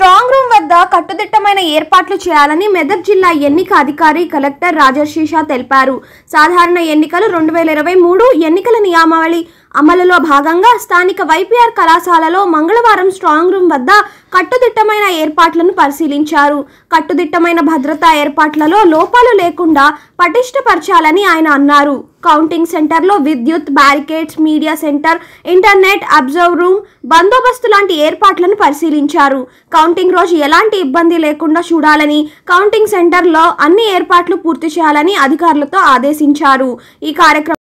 Strong room వద్ద కట్టుదిట్టమైన ఏర్పాట్లు చేయాలని మెదక్ జిల్లా ఎన్నిక అధికారి కలెక్టర్ రాజర్షిషా తెలిపారు. సాధారణ ఎన్నికలు రెండు వేల ఇరవై మూడు ఎన్నికల నియామావళి అమలులో భాగంగా స్థానిక వైపీఆర్ కళాశాలలో మంగళవారం స్ట్రాంగ్ రూమ్ వద్ద కట్టుదిట్టమైన ఏర్పాట్లను పరిశీలించారు. కట్టుదిట్టమైన భద్రతా ఏర్పాట్లలో లోపాలు లేకుండా పటిష్టపరచాలని ఆయన అన్నారు. కౌంటింగ్ సెంటర్లో విద్యుత్ barricades media center internet observe room బందోబస్తు లాంటి ఏర్పాట్లను పరిశీలించారు. కౌంటింగ్ రోజు ఎలాంటి ఇబ్బంది లేకుండా చూడాలని కౌంటింగ్ సెంటర్లో అన్ని ఏర్పాట్లు పూర్తి చేయాలని అధికారులతో ఆదేశించారు. ఈ కార్యక్రమం